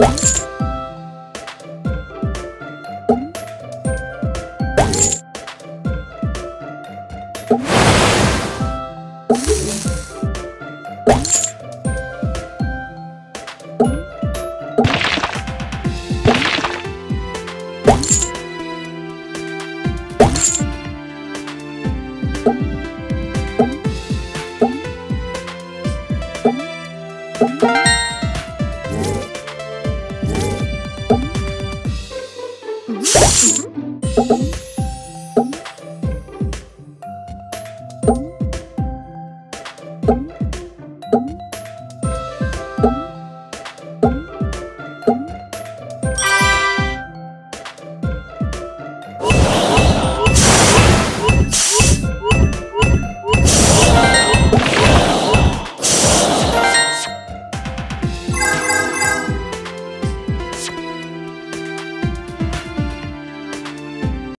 Bye. Thank you.